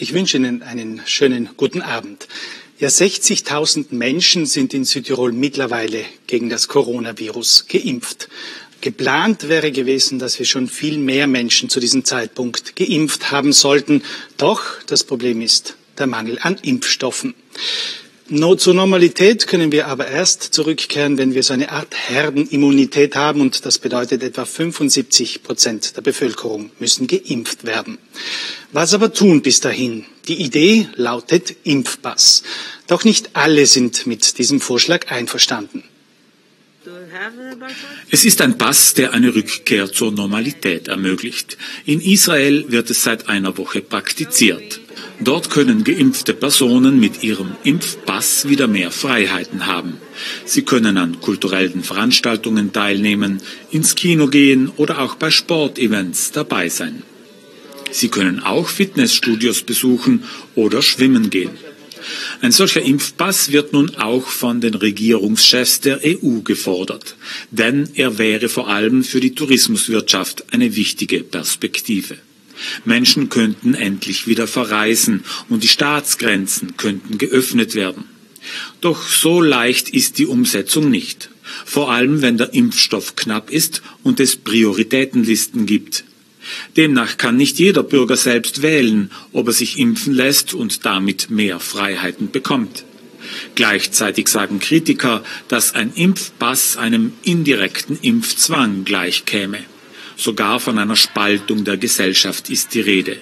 Ich wünsche Ihnen einen schönen guten Abend. Ja, 60.000 Menschen sind in Südtirol mittlerweile gegen das Coronavirus geimpft. Geplant wäre gewesen, dass wir schon viel mehr Menschen zu diesem Zeitpunkt geimpft haben sollten. Doch das Problem ist der Mangel an Impfstoffen. No, zur Normalität können wir aber erst zurückkehren, wenn wir so eine Art Herdenimmunität haben und das bedeutet etwa 75 Prozent der Bevölkerung müssen geimpft werden. Was aber tun bis dahin? Die Idee lautet Impfpass. Doch nicht alle sind mit diesem Vorschlag einverstanden. Es ist ein Pass, der eine Rückkehr zur Normalität ermöglicht. In Israel wird es seit einer Woche praktiziert. Dort können geimpfte Personen mit ihrem Impfpass wieder mehr Freiheiten haben. Sie können an kulturellen Veranstaltungen teilnehmen, ins Kino gehen oder auch bei Sportevents dabei sein. Sie können auch Fitnessstudios besuchen oder schwimmen gehen. Ein solcher Impfpass wird nun auch von den Regierungschefs der EU gefordert, denn er wäre vor allem für die Tourismuswirtschaft eine wichtige Perspektive. Menschen könnten endlich wieder verreisen und die Staatsgrenzen könnten geöffnet werden. Doch so leicht ist die Umsetzung nicht, vor allem wenn der Impfstoff knapp ist und es Prioritätenlisten gibt. Demnach kann nicht jeder Bürger selbst wählen, ob er sich impfen lässt und damit mehr Freiheiten bekommt. Gleichzeitig sagen Kritiker, dass ein Impfpass einem indirekten Impfzwang gleichkäme. Sogar von einer Spaltung der Gesellschaft ist die Rede.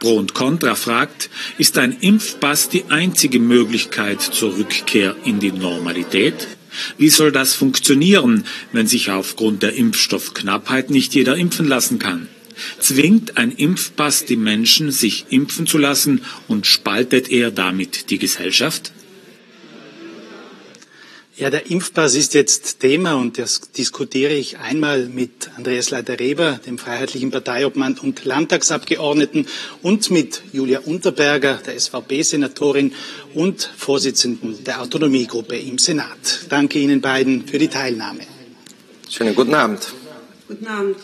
Pro und Contra fragt, ist ein Impfpass die einzige Möglichkeit zur Rückkehr in die Normalität? Wie soll das funktionieren, wenn sich aufgrund der Impfstoffknappheit nicht jeder impfen lassen kann? Zwingt ein Impfpass die Menschen, sich impfen zu lassen und spaltet er damit die Gesellschaft? Ja, der Impfpass ist jetzt Thema und das diskutiere ich einmal mit Andreas Leiter-Reber, dem Freiheitlichen Parteiobmann und Landtagsabgeordneten und mit Julia Unterberger, der SVP-Senatorin und Vorsitzenden der Autonomiegruppe im Senat. Danke Ihnen beiden für die Teilnahme. Schönen guten Abend. Guten Abend.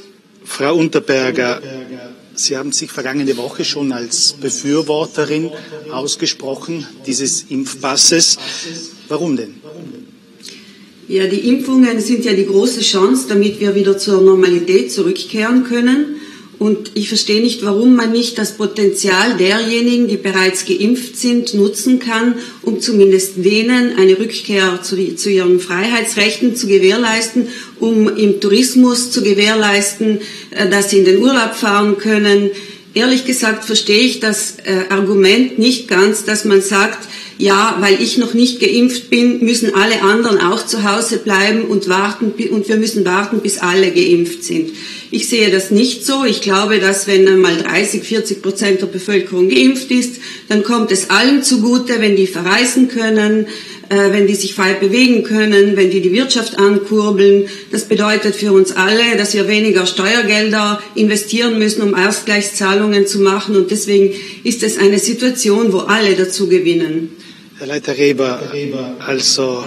Frau Unterberger, Sie haben sich vergangene Woche schon als Befürworterin ausgesprochen dieses Impfpasses. Warum denn? Ja, die Impfungen sind ja die große Chance, damit wir wieder zur Normalität zurückkehren können. Und ich verstehe nicht, warum man nicht das Potenzial derjenigen, die bereits geimpft sind, nutzen kann, um zumindest denen eine Rückkehr zu, zu ihren Freiheitsrechten zu gewährleisten, um im Tourismus zu gewährleisten, äh, dass sie in den Urlaub fahren können. Ehrlich gesagt verstehe ich das äh, Argument nicht ganz, dass man sagt, ja, weil ich noch nicht geimpft bin, müssen alle anderen auch zu Hause bleiben und warten, und wir müssen warten, bis alle geimpft sind. Ich sehe das nicht so. Ich glaube, dass wenn einmal 30, 40 Prozent der Bevölkerung geimpft ist, dann kommt es allen zugute, wenn die verreisen können, wenn die sich frei bewegen können, wenn die die Wirtschaft ankurbeln. Das bedeutet für uns alle, dass wir weniger Steuergelder investieren müssen, um Ausgleichszahlungen zu machen. Und deswegen ist es eine Situation, wo alle dazu gewinnen. Herr Leiter Reber, also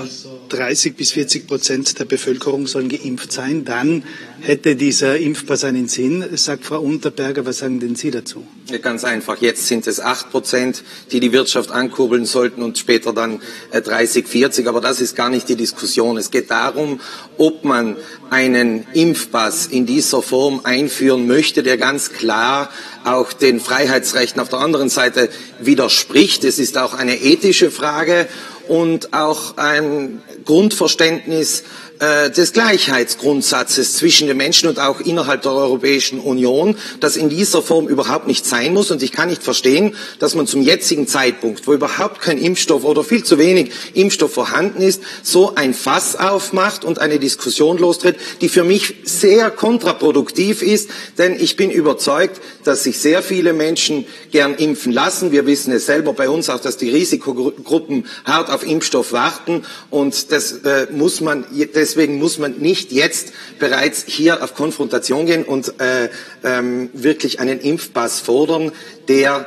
30 bis 40 Prozent der Bevölkerung sollen geimpft sein, dann hätte dieser Impfpass einen Sinn, sagt Frau Unterberger. Was sagen denn Sie dazu? Ja, ganz einfach. Jetzt sind es 8 Prozent, die die Wirtschaft ankurbeln sollten und später dann 30, äh, 40. Aber das ist gar nicht die Diskussion. Es geht darum, ob man einen Impfpass in dieser Form einführen möchte, der ganz klar auch den Freiheitsrechten auf der anderen Seite widerspricht. Es ist auch eine ethische Frage und auch ein Grundverständnis des Gleichheitsgrundsatzes zwischen den Menschen und auch innerhalb der Europäischen Union, das in dieser Form überhaupt nicht sein muss. Und ich kann nicht verstehen, dass man zum jetzigen Zeitpunkt, wo überhaupt kein Impfstoff oder viel zu wenig Impfstoff vorhanden ist, so ein Fass aufmacht und eine Diskussion lostritt, die für mich sehr kontraproduktiv ist, denn ich bin überzeugt, dass sich sehr viele Menschen gern impfen lassen. Wir wissen es selber bei uns auch, dass die Risikogruppen hart auf Impfstoff warten und das äh, muss man das deswegen muss man nicht jetzt bereits hier auf Konfrontation gehen und äh, ähm, wirklich einen Impfpass fordern, der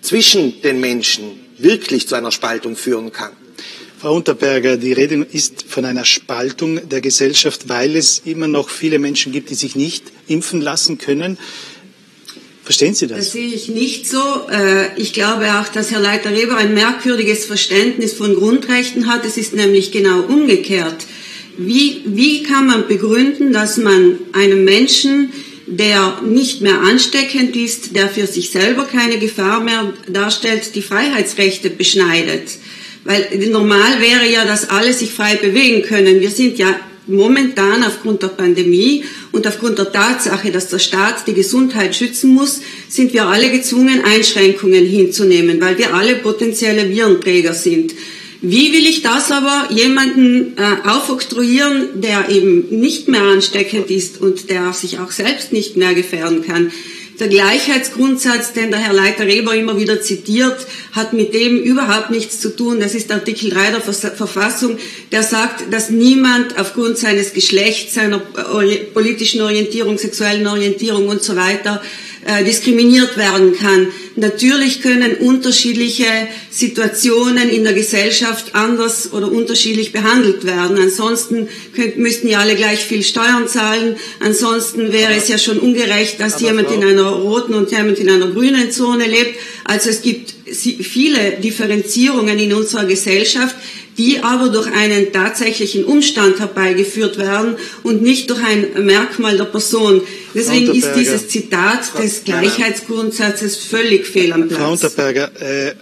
zwischen den Menschen wirklich zu einer Spaltung führen kann. Frau Unterberger, die Rede ist von einer Spaltung der Gesellschaft, weil es immer noch viele Menschen gibt, die sich nicht impfen lassen können. Verstehen Sie das? Das sehe ich nicht so. Äh, ich glaube auch, dass Herr Leiter Reber ein merkwürdiges Verständnis von Grundrechten hat. Es ist nämlich genau umgekehrt. Wie, wie kann man begründen, dass man einem Menschen, der nicht mehr ansteckend ist, der für sich selber keine Gefahr mehr darstellt, die Freiheitsrechte beschneidet? Weil normal wäre ja, dass alle sich frei bewegen können. Wir sind ja momentan aufgrund der Pandemie und aufgrund der Tatsache, dass der Staat die Gesundheit schützen muss, sind wir alle gezwungen, Einschränkungen hinzunehmen, weil wir alle potenzielle Virenträger sind. Wie will ich das aber jemanden äh, aufoktroyieren, der eben nicht mehr ansteckend ist und der sich auch selbst nicht mehr gefährden kann? Der Gleichheitsgrundsatz, den der Herr Leiter Reber immer wieder zitiert, hat mit dem überhaupt nichts zu tun. Das ist Artikel 3 der Verfassung, der sagt, dass niemand aufgrund seines Geschlechts, seiner politischen Orientierung, sexuellen Orientierung und so weiter äh, diskriminiert werden kann. Natürlich können unterschiedliche Situationen in der Gesellschaft anders oder unterschiedlich behandelt werden. Ansonsten könnt, müssten ja alle gleich viel Steuern zahlen. Ansonsten wäre es ja schon ungerecht, dass jemand in einer roten und jemand in einer grünen Zone lebt. Also es gibt viele Differenzierungen in unserer Gesellschaft, die aber durch einen tatsächlichen Umstand herbeigeführt werden und nicht durch ein Merkmal der Person. Deswegen ist dieses Zitat des Gleichheitsgrundsatzes völlig fehl am Platz. Frau Unterberger, äh,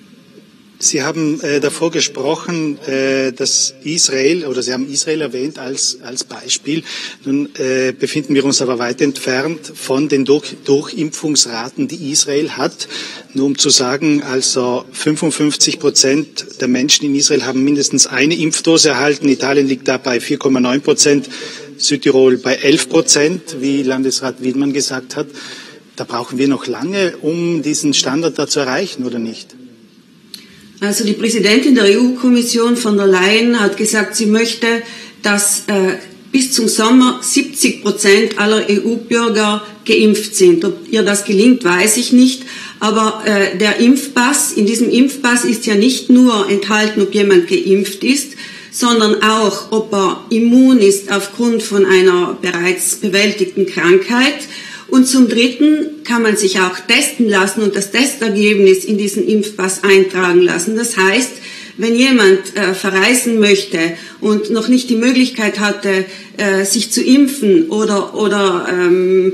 Sie haben äh, davor gesprochen, äh, dass Israel, oder Sie haben Israel erwähnt als, als Beispiel. Nun äh, befinden wir uns aber weit entfernt von den Durch Durchimpfungsraten, die Israel hat. Nur um zu sagen, also 55 Prozent der Menschen in Israel haben mindestens eine Impfdose erhalten. Italien liegt da bei 4,9 Prozent, Südtirol bei 11 Prozent, wie Landesrat Wiedmann gesagt hat. Da brauchen wir noch lange, um diesen Standard da zu erreichen, oder nicht? Also die Präsidentin der EU-Kommission von der Leyen hat gesagt, sie möchte, dass äh, bis zum Sommer 70 Prozent aller EU-Bürger geimpft sind. Ob ihr das gelingt, weiß ich nicht. Aber äh, der Impfpass, in diesem Impfpass ist ja nicht nur enthalten, ob jemand geimpft ist, sondern auch, ob er immun ist aufgrund von einer bereits bewältigten Krankheit und zum Dritten kann man sich auch testen lassen und das Testergebnis in diesen Impfpass eintragen lassen. Das heißt, wenn jemand äh, verreisen möchte und noch nicht die Möglichkeit hatte, äh, sich zu impfen oder, oder ähm,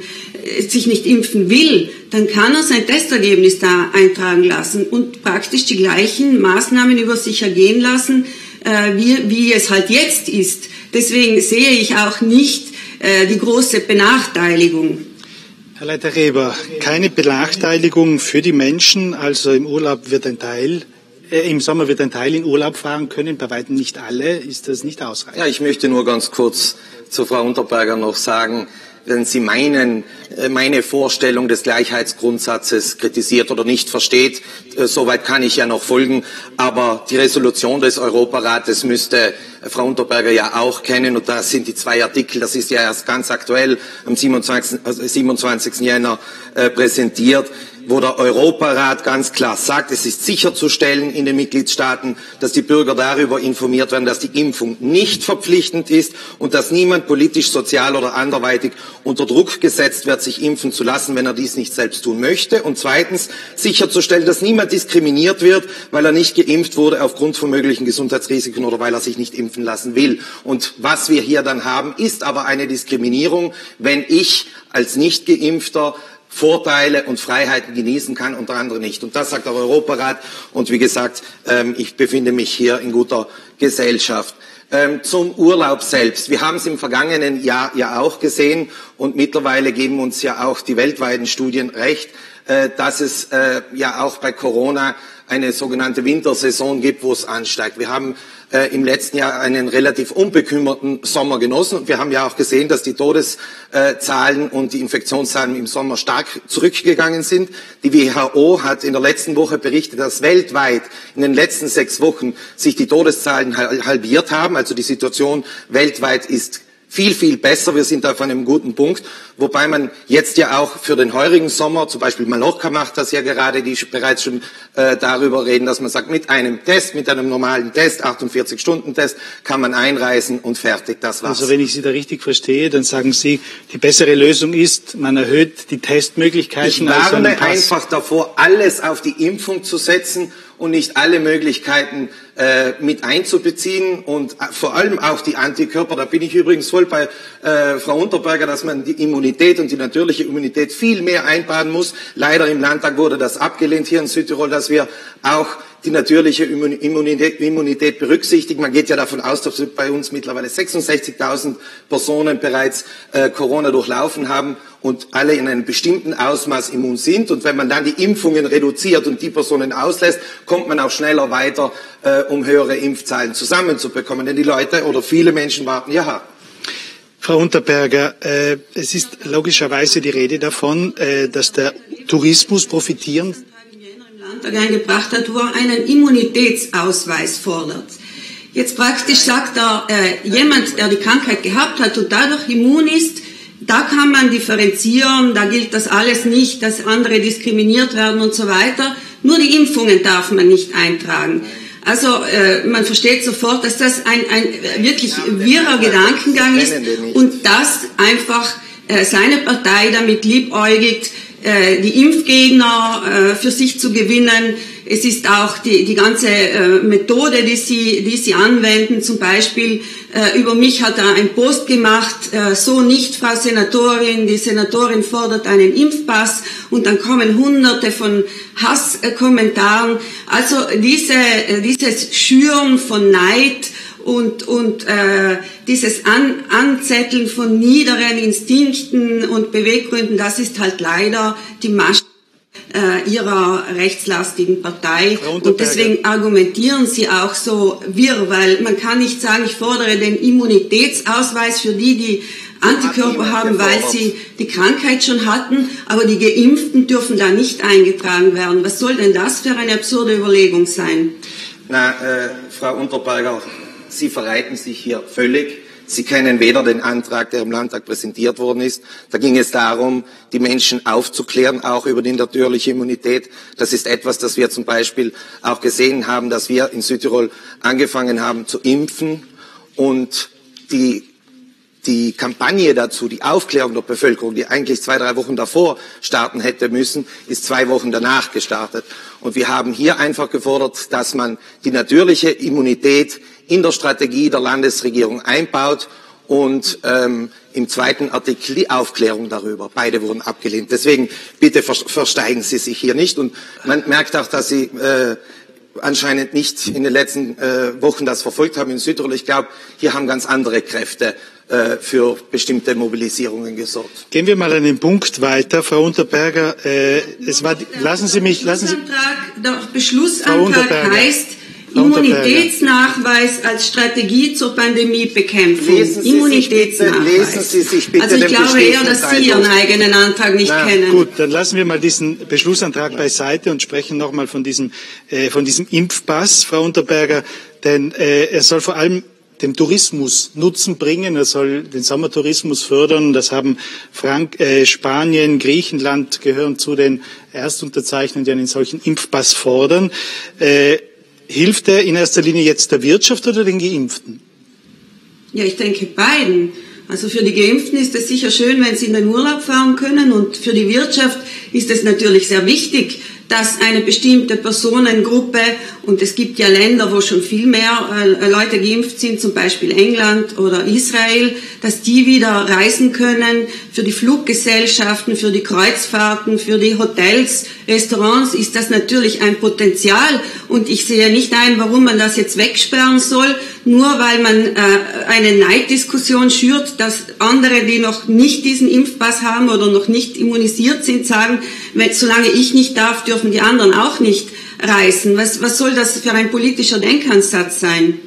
sich nicht impfen will, dann kann er sein Testergebnis da eintragen lassen und praktisch die gleichen Maßnahmen über sich ergehen lassen, äh, wie, wie es halt jetzt ist. Deswegen sehe ich auch nicht äh, die große Benachteiligung. Herr Leiter Reber, keine Benachteiligung für die Menschen, also im Urlaub wird ein Teil äh, im Sommer wird ein Teil in Urlaub fahren können, bei weitem nicht alle. Ist das nicht ausreichend? Ja, ich möchte nur ganz kurz zu Frau Unterberger noch sagen, wenn Sie meinen, äh, meine Vorstellung des Gleichheitsgrundsatzes kritisiert oder nicht versteht, äh, soweit kann ich ja noch folgen. Aber die Resolution des Europarates müsste Frau Unterberger ja auch kennen. Und da sind die zwei Artikel, das ist ja erst ganz aktuell am 27. 27. Jänner äh, präsentiert wo der Europarat ganz klar sagt, es ist sicherzustellen in den Mitgliedstaaten, dass die Bürger darüber informiert werden, dass die Impfung nicht verpflichtend ist und dass niemand politisch, sozial oder anderweitig unter Druck gesetzt wird, sich impfen zu lassen, wenn er dies nicht selbst tun möchte. Und zweitens sicherzustellen, dass niemand diskriminiert wird, weil er nicht geimpft wurde aufgrund von möglichen Gesundheitsrisiken oder weil er sich nicht impfen lassen will. Und was wir hier dann haben, ist aber eine Diskriminierung, wenn ich als nicht geimpfter Vorteile und Freiheiten genießen kann, unter anderem nicht. Und das sagt der Europarat. Und wie gesagt, ähm, ich befinde mich hier in guter Gesellschaft. Ähm, zum Urlaub selbst. Wir haben es im vergangenen Jahr ja auch gesehen und mittlerweile geben uns ja auch die weltweiten Studien recht, äh, dass es äh, ja auch bei Corona eine sogenannte Wintersaison gibt, wo es ansteigt. Wir haben äh, im letzten Jahr einen relativ unbekümmerten Sommer genossen und wir haben ja auch gesehen, dass die Todeszahlen und die Infektionszahlen im Sommer stark zurückgegangen sind. Die WHO hat in der letzten Woche berichtet, dass weltweit in den letzten sechs Wochen sich die Todeszahlen halbiert haben. Also die Situation weltweit ist viel, viel besser. Wir sind auf einem guten Punkt. Wobei man jetzt ja auch für den heurigen Sommer, zum Beispiel Mallorca macht das ja gerade, die bereits schon äh, darüber reden, dass man sagt, mit einem Test, mit einem normalen Test, 48-Stunden-Test, kann man einreisen und fertig, das war's. Also wenn ich Sie da richtig verstehe, dann sagen Sie, die bessere Lösung ist, man erhöht die Testmöglichkeiten. Ich warne einfach davor, alles auf die Impfung zu setzen und nicht alle Möglichkeiten äh, mit einzubeziehen und vor allem auch die Antikörper. Da bin ich übrigens voll bei äh, Frau Unterberger, dass man die Immunität und die natürliche Immunität viel mehr einbauen muss. Leider im Landtag wurde das abgelehnt hier in Südtirol, dass wir auch die natürliche Immunität, berücksichtigen. Man geht ja davon aus, dass bei uns mittlerweile 66.000 Personen bereits äh, Corona durchlaufen haben und alle in einem bestimmten Ausmaß immun sind. Und wenn man dann die Impfungen reduziert und die Personen auslässt, kommt man auch schneller weiter, äh, um höhere Impfzahlen zusammenzubekommen. Denn die Leute oder viele Menschen warten ja. Frau Unterberger, äh, es ist logischerweise die Rede davon, äh, dass der Tourismus profitieren Landtag eingebracht hat, wo er einen Immunitätsausweis fordert. Jetzt praktisch sagt er, äh, jemand, der die Krankheit gehabt hat und dadurch immun ist, da kann man differenzieren, da gilt das alles nicht, dass andere diskriminiert werden und so weiter. Nur die Impfungen darf man nicht eintragen. Also äh, man versteht sofort, dass das ein, ein wirklich wirrer Gedankengang ist und dass einfach äh, seine Partei damit liebäugigt, die Impfgegner äh, für sich zu gewinnen. Es ist auch die, die ganze äh, Methode, die sie, die sie anwenden. Zum Beispiel über mich hat er ein Post gemacht, so nicht, Frau Senatorin. Die Senatorin fordert einen Impfpass und dann kommen hunderte von Hasskommentaren. Also diese, dieses Schüren von Neid und, und äh, dieses An Anzetteln von niederen Instinkten und Beweggründen, das ist halt leider die Masche äh, ihrer rechtslastigen Partei. Und deswegen argumentieren sie auch so wirr, weil man kann nicht sagen, ich fordere den Immunitätsausweis für die, die Antikörper haben, weil sie die Krankheit schon hatten, aber die Geimpften dürfen da nicht eingetragen werden. Was soll denn das für eine absurde Überlegung sein? Na, äh, Frau Unterberger, Sie verreiten sich hier völlig. Sie kennen weder den Antrag, der im Landtag präsentiert worden ist. Da ging es darum, die Menschen aufzuklären, auch über die natürliche Immunität. Das ist etwas, das wir zum Beispiel auch gesehen haben, dass wir in Südtirol angefangen haben zu impfen und die die Kampagne dazu, die Aufklärung der Bevölkerung, die eigentlich zwei, drei Wochen davor starten hätte müssen, ist zwei Wochen danach gestartet. Und wir haben hier einfach gefordert, dass man die natürliche Immunität in der Strategie der Landesregierung einbaut und ähm, im zweiten Artikel die Aufklärung darüber. Beide wurden abgelehnt. Deswegen bitte versteigen Sie sich hier nicht. Und man merkt auch, dass Sie äh, anscheinend nicht in den letzten äh, Wochen das verfolgt haben in Südtirol. Ich glaube, hier haben ganz andere Kräfte äh, für bestimmte Mobilisierungen gesorgt. Gehen wir mal den Punkt weiter, Frau Unterberger. Äh, es war, lassen Sie mich, lassen Sie. Der Beschlussantrag heißt, Immunitätsnachweis als Strategie zur Pandemiebekämpfung. Lesen Sie Immunitätsnachweis. Bitte, lesen Sie sich bitte also ich glaube eher, dass Sie Ihren eigenen Antrag nicht Na, kennen. Gut, dann lassen wir mal diesen Beschlussantrag beiseite und sprechen nochmal von diesem, äh, von diesem Impfpass, Frau Unterberger, denn äh, er soll vor allem dem Tourismus Nutzen bringen. Er soll den Sommertourismus fördern. Das haben Frank äh, Spanien, Griechenland gehören zu den Erstunterzeichnern, die einen solchen Impfpass fordern. Äh, Hilft er in erster Linie jetzt der Wirtschaft oder den Geimpften? Ja, ich denke beiden. Also für die Geimpften ist es sicher schön, wenn sie in den Urlaub fahren können und für die Wirtschaft ist es natürlich sehr wichtig, dass eine bestimmte Personengruppe, und es gibt ja Länder, wo schon viel mehr äh, Leute geimpft sind, zum Beispiel England oder Israel, dass die wieder reisen können. Für die Fluggesellschaften, für die Kreuzfahrten, für die Hotels, Restaurants ist das natürlich ein Potenzial. Und ich sehe nicht ein, warum man das jetzt wegsperren soll, nur weil man äh, eine Neiddiskussion schürt, dass andere, die noch nicht diesen Impfpass haben oder noch nicht immunisiert sind, sagen, solange ich nicht darf, dürfen die anderen auch nicht reisen. Was, was soll das für ein politischer Denkansatz sein?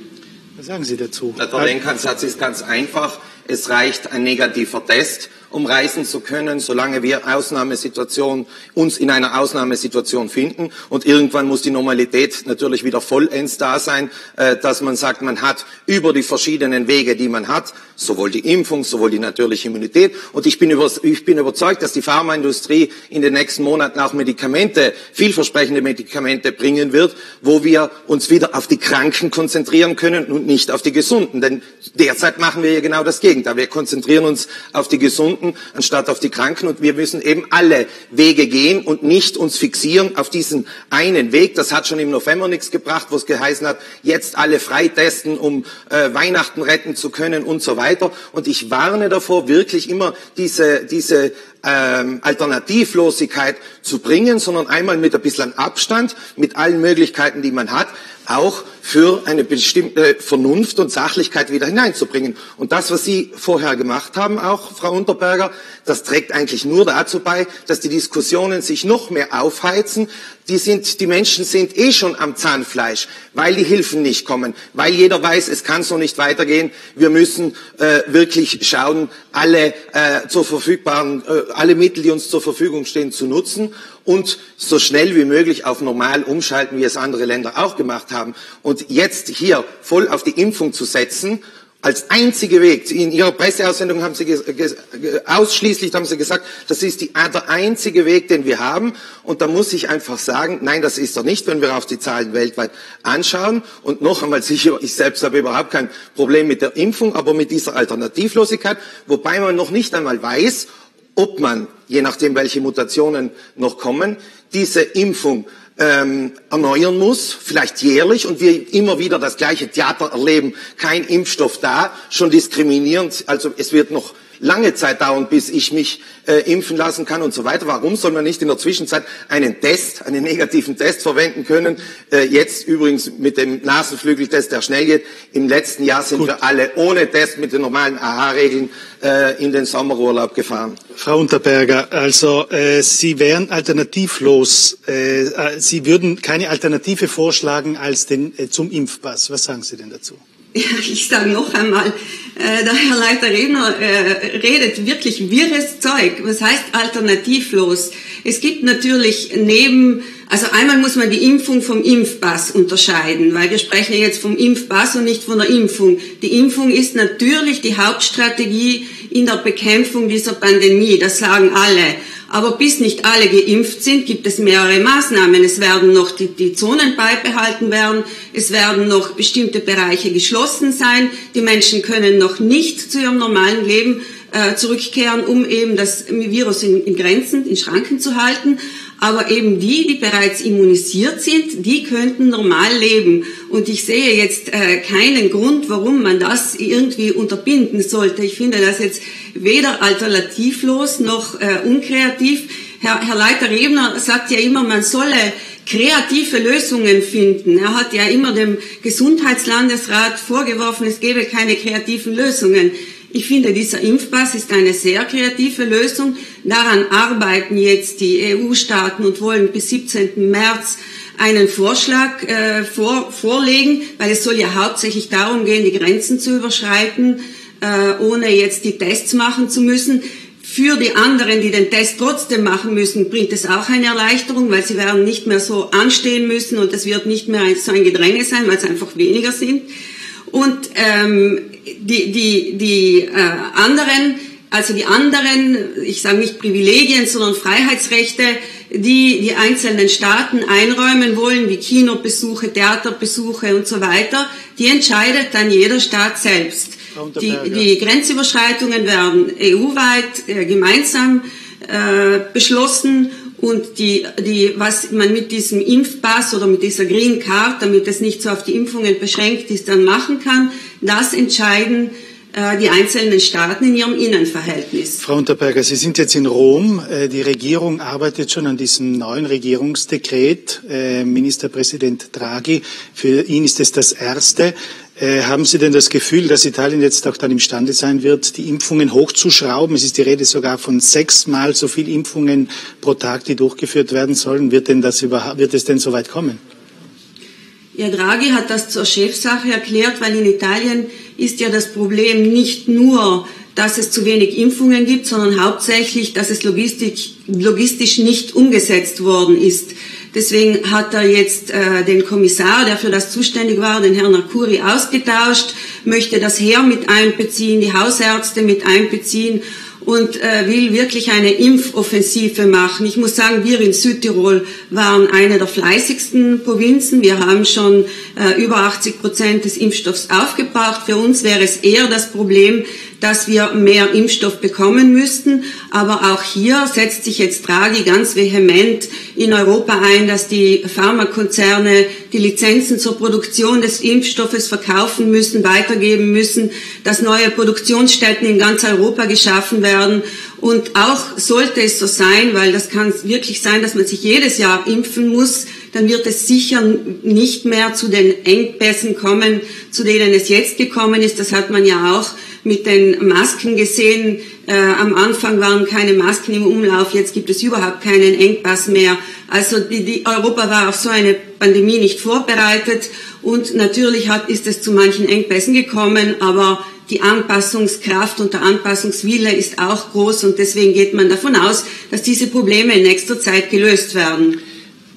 Was sagen Sie dazu? Der Denkansatz ist ganz einfach. Es reicht ein negativer Test um reisen zu können, solange wir Ausnahmesituation, uns in einer Ausnahmesituation finden. Und irgendwann muss die Normalität natürlich wieder vollends da sein, äh, dass man sagt, man hat über die verschiedenen Wege, die man hat, sowohl die Impfung, sowohl die natürliche Immunität. Und ich bin, über, ich bin überzeugt, dass die Pharmaindustrie in den nächsten Monaten auch Medikamente, vielversprechende Medikamente bringen wird, wo wir uns wieder auf die Kranken konzentrieren können und nicht auf die Gesunden. Denn derzeit machen wir ja genau das Gegenteil. Wir konzentrieren uns auf die Gesunden anstatt auf die Kranken und wir müssen eben alle Wege gehen und nicht uns fixieren auf diesen einen Weg. Das hat schon im November nichts gebracht, wo es geheißen hat, jetzt alle freitesten, um äh, Weihnachten retten zu können und so weiter. Und ich warne davor, wirklich immer diese, diese ähm, Alternativlosigkeit zu bringen, sondern einmal mit ein bisschen Abstand, mit allen Möglichkeiten, die man hat, auch für eine bestimmte Vernunft und Sachlichkeit wieder hineinzubringen. Und das, was Sie vorher gemacht haben, auch Frau Unterberger, das trägt eigentlich nur dazu bei, dass die Diskussionen sich noch mehr aufheizen. Die, sind, die Menschen sind eh schon am Zahnfleisch, weil die Hilfen nicht kommen, weil jeder weiß, es kann so nicht weitergehen. Wir müssen äh, wirklich schauen, alle äh, zur verfügbaren, äh, alle Mittel, die uns zur Verfügung stehen, zu nutzen und so schnell wie möglich auf normal umschalten, wie es andere Länder auch gemacht haben. Und jetzt hier voll auf die Impfung zu setzen, als einzige Weg, in Ihrer Presseaussendung haben Sie ausschließlich haben Sie gesagt, das ist die, der einzige Weg, den wir haben. Und da muss ich einfach sagen, nein, das ist er nicht, wenn wir auf die Zahlen weltweit anschauen. Und noch einmal sicher, ich selbst habe überhaupt kein Problem mit der Impfung, aber mit dieser Alternativlosigkeit, wobei man noch nicht einmal weiß, ob man, je nachdem welche Mutationen noch kommen, diese Impfung ähm, erneuern muss, vielleicht jährlich, und wir immer wieder das gleiche Theater erleben, kein Impfstoff da, schon diskriminierend, also es wird noch lange Zeit dauern, bis ich mich äh, impfen lassen kann und so weiter. Warum soll man nicht in der Zwischenzeit einen Test, einen negativen Test verwenden können? Äh, jetzt übrigens mit dem Nasenflügeltest, der schnell geht. Im letzten Jahr sind Gut. wir alle ohne Test mit den normalen AHA-Regeln äh, in den Sommerurlaub gefahren. Frau Unterberger, also äh, Sie wären alternativlos. Äh, äh, Sie würden keine Alternative vorschlagen als den zum Impfpass. Was sagen Sie denn dazu? Ich sage noch einmal, äh, der Herr Leiter Redner äh, redet wirklich wirres Zeug. Was heißt alternativlos? Es gibt natürlich neben, also einmal muss man die Impfung vom Impfpass unterscheiden, weil wir sprechen jetzt vom Impfpass und nicht von der Impfung. Die Impfung ist natürlich die Hauptstrategie in der Bekämpfung dieser Pandemie, das sagen alle. Aber bis nicht alle geimpft sind, gibt es mehrere Maßnahmen. Es werden noch die, die Zonen beibehalten werden. Es werden noch bestimmte Bereiche geschlossen sein. Die Menschen können noch nicht zu ihrem normalen Leben äh, zurückkehren, um eben das Virus in, in Grenzen, in Schranken zu halten. Aber eben die, die bereits immunisiert sind, die könnten normal leben. Und ich sehe jetzt äh, keinen Grund, warum man das irgendwie unterbinden sollte. Ich finde das jetzt weder alternativlos noch äh, unkreativ. Herr, Herr Leiter Rebner sagt ja immer, man solle kreative Lösungen finden. Er hat ja immer dem Gesundheitslandesrat vorgeworfen, es gebe keine kreativen Lösungen. Ich finde, dieser Impfpass ist eine sehr kreative Lösung. Daran arbeiten jetzt die EU-Staaten und wollen bis 17. März einen Vorschlag äh, vor, vorlegen, weil es soll ja hauptsächlich darum gehen, die Grenzen zu überschreiten, äh, ohne jetzt die Tests machen zu müssen. Für die anderen, die den Test trotzdem machen müssen, bringt es auch eine Erleichterung, weil sie werden nicht mehr so anstehen müssen und es wird nicht mehr so ein Gedränge sein, weil es einfach weniger sind. Und ähm, die, die, die äh, anderen, also die anderen, ich sage nicht Privilegien, sondern Freiheitsrechte, die die einzelnen Staaten einräumen wollen, wie Kinobesuche, Theaterbesuche und so weiter, die entscheidet dann jeder Staat selbst. Die, die Grenzüberschreitungen werden EU-weit äh, gemeinsam äh, beschlossen und die, die, was man mit diesem Impfpass oder mit dieser Green Card, damit es nicht so auf die Impfungen beschränkt ist, dann machen kann, das entscheiden äh, die einzelnen Staaten in ihrem Innenverhältnis. Frau Unterberger, Sie sind jetzt in Rom. Äh, die Regierung arbeitet schon an diesem neuen Regierungsdekret. Äh, Ministerpräsident Draghi, für ihn ist es das erste. Äh, haben Sie denn das Gefühl, dass Italien jetzt auch dann imstande sein wird, die Impfungen hochzuschrauben? Es ist die Rede sogar von sechsmal so viel Impfungen pro Tag, die durchgeführt werden sollen. Wird, denn das wird es denn so weit kommen? Ja, Draghi hat das zur Chefsache erklärt, weil in Italien ist ja das Problem nicht nur, dass es zu wenig Impfungen gibt, sondern hauptsächlich, dass es logistisch, nicht umgesetzt worden ist. Deswegen hat er jetzt äh, den Kommissar, der für das zuständig war, den Herrn Akuri, ausgetauscht, möchte das Heer mit einbeziehen, die Hausärzte mit einbeziehen und äh, will wirklich eine Impfoffensive machen. Ich muss sagen, wir in Südtirol waren eine der fleißigsten Provinzen. Wir haben schon äh, über 80 Prozent des Impfstoffs aufgebraucht. Für uns wäre es eher das Problem, dass wir mehr Impfstoff bekommen müssten. Aber auch hier setzt sich jetzt Draghi ganz vehement in Europa ein, dass die Pharmakonzerne die Lizenzen zur Produktion des Impfstoffes verkaufen müssen, weitergeben müssen, dass neue Produktionsstätten in ganz Europa geschaffen werden. Und auch sollte es so sein, weil das kann wirklich sein, dass man sich jedes Jahr impfen muss, dann wird es sicher nicht mehr zu den Engpässen kommen, zu denen es jetzt gekommen ist. Das hat man ja auch mit den Masken gesehen. Äh, am Anfang waren keine Masken im Umlauf, jetzt gibt es überhaupt keinen Engpass mehr. Also die, die Europa war auf so eine Pandemie nicht vorbereitet und natürlich hat, ist es zu manchen Engpässen gekommen, aber die Anpassungskraft und der Anpassungswille ist auch groß und deswegen geht man davon aus, dass diese Probleme in nächster Zeit gelöst werden.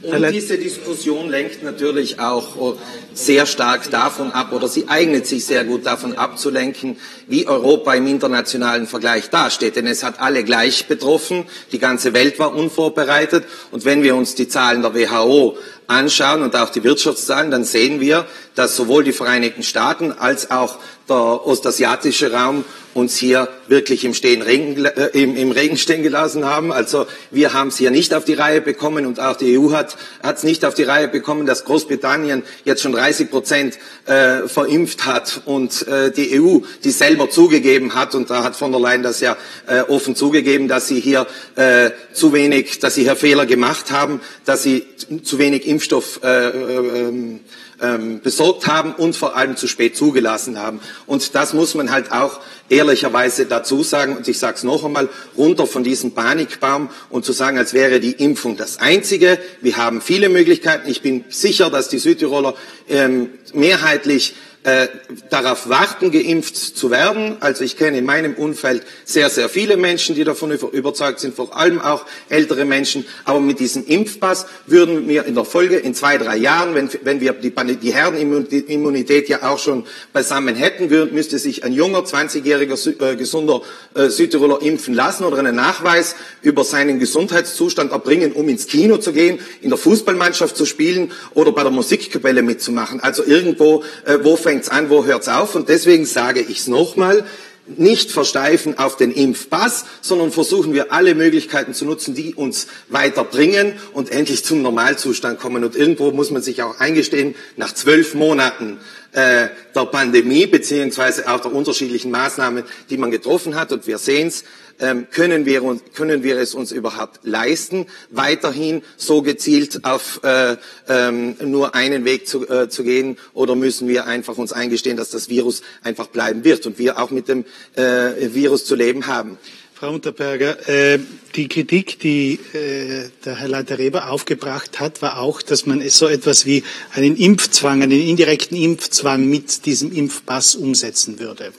Und diese Diskussion lenkt natürlich auch sehr stark davon ab oder sie eignet sich sehr gut davon abzulenken, wie Europa im internationalen Vergleich dasteht. Denn es hat alle gleich betroffen, die ganze Welt war unvorbereitet und wenn wir uns die Zahlen der WHO anschauen und auch die Wirtschaftszahlen, dann sehen wir, dass sowohl die Vereinigten Staaten als auch der ostasiatische Raum uns hier wirklich im, Stehen Regen, äh, im, im, Regen stehen gelassen haben. Also wir haben es hier nicht auf die Reihe bekommen und auch die EU hat es nicht auf die Reihe bekommen, dass Großbritannien jetzt schon 30 Prozent äh, verimpft hat und äh, die EU, die selber zugegeben hat, und da hat von der Leyen das ja äh, offen zugegeben, dass sie hier äh, zu wenig, dass sie hier Fehler gemacht haben, dass sie zu wenig Impfstoff äh, ähm, ähm, besorgt haben und vor allem zu spät zugelassen haben. Und das muss man halt auch ehrlicherweise dazu sagen, und ich sage es noch einmal, runter von diesem Panikbaum und zu sagen, als wäre die Impfung das Einzige. Wir haben viele Möglichkeiten. Ich bin sicher, dass die Südtiroler ähm, mehrheitlich äh, darauf warten, geimpft zu werden. Also ich kenne in meinem Umfeld sehr, sehr viele Menschen, die davon überzeugt sind, vor allem auch ältere Menschen. Aber mit diesem Impfpass würden wir in der Folge in zwei, drei Jahren, wenn, wenn wir die, die Herdenimmunität ja auch schon beisammen hätten, würden, müsste sich ein junger, 20-jähriger äh, gesunder äh, Südtiroler impfen lassen oder einen Nachweis über seinen Gesundheitszustand erbringen, um ins Kino zu gehen, in der Fußballmannschaft zu spielen oder bei der Musikkapelle mitzumachen. Also irgendwo, äh, wo fängt fängt's an, wo hört's auf? Und deswegen sage ich es nochmal, nicht versteifen auf den Impfpass, sondern versuchen wir alle Möglichkeiten zu nutzen, die uns weiterbringen und endlich zum Normalzustand kommen. Und irgendwo muss man sich auch eingestehen, nach zwölf Monaten äh, der Pandemie beziehungsweise auch der unterschiedlichen Maßnahmen, die man getroffen hat, und wir sehen es, ähm, können, wir uns, können wir es uns überhaupt leisten, weiterhin so gezielt auf äh, ähm, nur einen Weg zu, äh, zu gehen oder müssen wir einfach uns eingestehen, dass das Virus einfach bleiben wird und wir auch mit dem äh, Virus zu leben haben. Frau Unterberger, äh, die Kritik, die äh, der Herr Leiter Reber aufgebracht hat, war auch, dass man so etwas wie einen Impfzwang, einen indirekten Impfzwang mit diesem Impfpass umsetzen würde.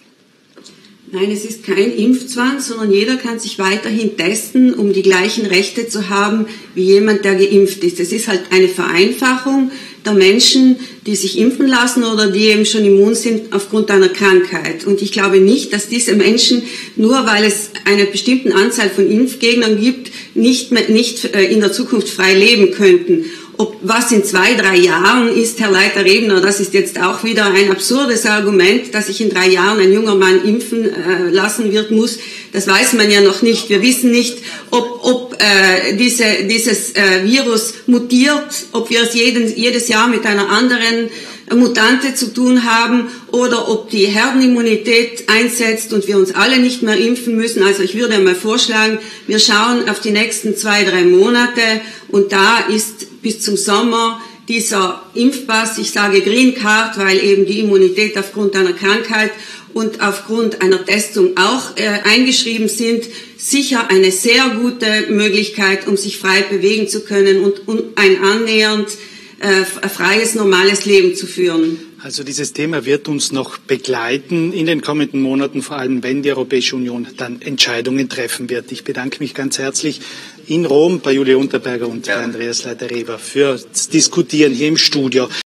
Nein, es ist kein Impfzwang, sondern jeder kann sich weiterhin testen, um die gleichen Rechte zu haben wie jemand, der geimpft ist. Es ist halt eine Vereinfachung der Menschen, die sich impfen lassen oder die eben schon immun sind aufgrund einer Krankheit. Und ich glaube nicht, dass diese Menschen, nur weil es eine bestimmte Anzahl von Impfgegnern gibt, nicht, mehr, nicht äh, in der Zukunft frei leben könnten. Ob was in zwei, drei Jahren ist, Herr Leiter Redner, das ist jetzt auch wieder ein absurdes Argument, dass sich in drei Jahren ein junger Mann impfen äh, lassen wird, muss. Das weiß man ja noch nicht. Wir wissen nicht, ob, ob äh, diese, dieses äh, Virus mutiert, ob wir es jeden, jedes Jahr mit einer anderen Mutante zu tun haben oder ob die Herdenimmunität einsetzt und wir uns alle nicht mehr impfen müssen. Also ich würde mal vorschlagen, wir schauen auf die nächsten zwei, drei Monate und da ist bis zum Sommer dieser Impfpass, ich sage Green Card, weil eben die Immunität aufgrund einer Krankheit und aufgrund einer Testung auch äh, eingeschrieben sind, sicher eine sehr gute Möglichkeit, um sich frei bewegen zu können und, und ein annähernd äh, freies, normales Leben zu führen. Also dieses Thema wird uns noch begleiten in den kommenden Monaten, vor allem wenn die Europäische Union dann Entscheidungen treffen wird. Ich bedanke mich ganz herzlich in Rom bei Julia Unterberger und bei Andreas Leiter-Reber fürs Diskutieren hier im Studio.